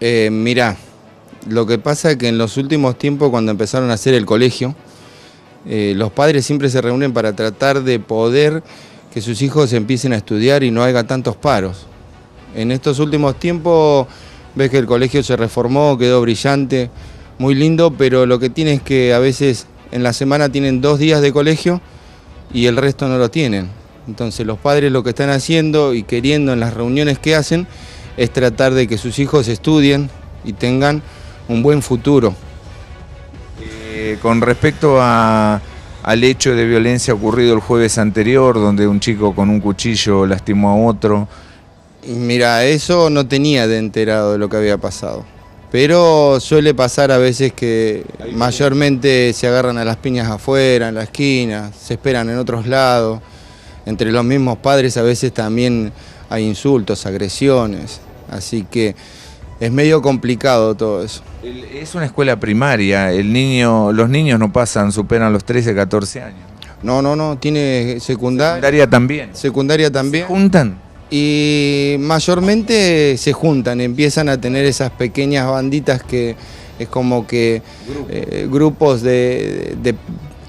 Eh, mirá, lo que pasa es que en los últimos tiempos cuando empezaron a hacer el colegio, eh, los padres siempre se reúnen para tratar de poder que sus hijos empiecen a estudiar y no haya tantos paros. En estos últimos tiempos ves que el colegio se reformó, quedó brillante, muy lindo, pero lo que tiene es que a veces en la semana tienen dos días de colegio y el resto no lo tienen. Entonces los padres lo que están haciendo y queriendo en las reuniones que hacen es tratar de que sus hijos estudien y tengan un buen futuro. Eh, con respecto a, al hecho de violencia ocurrido el jueves anterior, donde un chico con un cuchillo lastimó a otro. Mira, eso no tenía de enterado de lo que había pasado. Pero suele pasar a veces que mayormente se agarran a las piñas afuera, en la esquina, se esperan en otros lados. Entre los mismos padres a veces también hay insultos, agresiones. Así que es medio complicado todo eso. Es una escuela primaria, el niño, los niños no pasan, superan los 13, 14 años. No, no, no, tiene secundaria. Secundaria también. Secundaria también. ¿Se juntan? Y mayormente se juntan, empiezan a tener esas pequeñas banditas que es como que eh, grupos de, de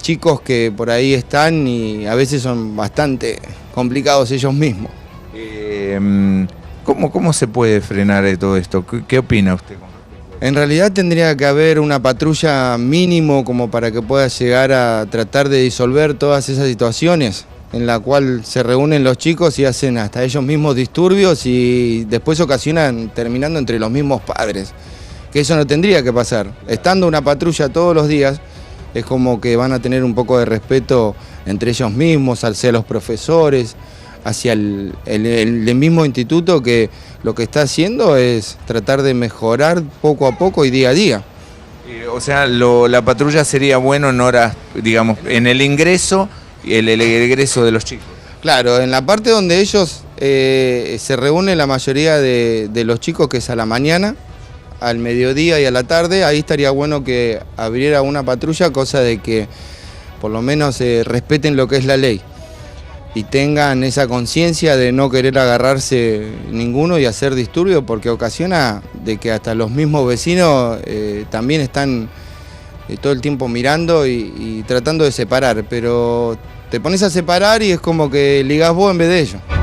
chicos que por ahí están y a veces son bastante complicados ellos mismos. Eh, ¿cómo, ¿Cómo se puede frenar todo esto? ¿Qué, opina usted? En realidad tendría que haber una patrulla mínimo como para que pueda llegar a tratar de disolver todas esas situaciones en la cual se reúnen los chicos y hacen hasta ellos mismos disturbios y después ocasionan terminando entre los mismos padres. Que eso no tendría que pasar. Estando una patrulla todos los días, es como que van a tener un poco de respeto entre ellos mismos, hacia los profesores, hacia el, el- el mismo instituto que lo que está haciendo es tratar de mejorar poco a poco y día a día. Eh, o sea, lo- la patrulla sería bueno en horas, digamos, en el ingreso y el, el egreso de los chicos. Claro, en la parte donde ellos eh, se reúnen la mayoría de, de los chicos, que es a la mañana, al mediodía y a la tarde, ahí estaría bueno que abriera una patrulla, cosa de que por lo menos eh, respeten lo que es la ley y tengan esa conciencia de no querer agarrarse ninguno y hacer disturbio, porque ocasiona de que hasta los mismos vecinos eh, también están eh, todo el tiempo mirando y, y tratando de separar, pero te pones a separar y es como que ligás vos en vez de ellos.